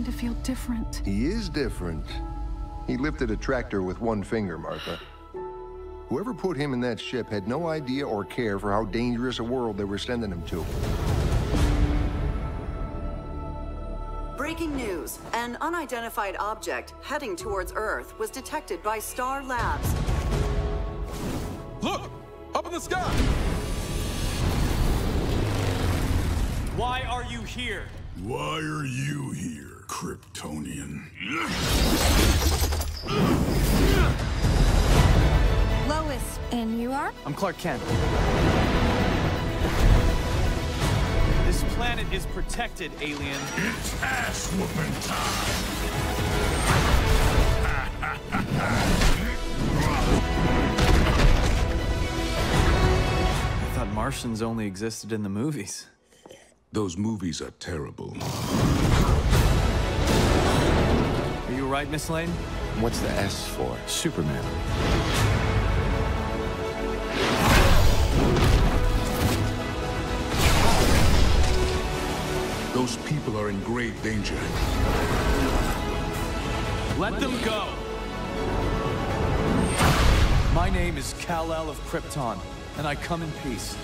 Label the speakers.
Speaker 1: starting to feel different.
Speaker 2: He is different. He lifted a tractor with one finger, Martha. Whoever put him in that ship had no idea or care for how dangerous a world they were sending him to.
Speaker 3: Breaking news. An unidentified object heading towards Earth was detected by Star Labs.
Speaker 4: Look! Up in the sky!
Speaker 5: Why are you here?
Speaker 6: Why are you here, Kryptonian?
Speaker 7: Lois, and you are?
Speaker 5: I'm Clark Kent. This planet is protected, alien.
Speaker 6: It's ass whooping
Speaker 5: I thought Martians only existed in the movies.
Speaker 6: Those movies are terrible.
Speaker 5: Are you right, Miss Lane?
Speaker 8: What's the S for?
Speaker 5: Superman.
Speaker 6: Those people are in grave danger.
Speaker 5: Let them go! My name is Kal-El of Krypton, and I come in peace.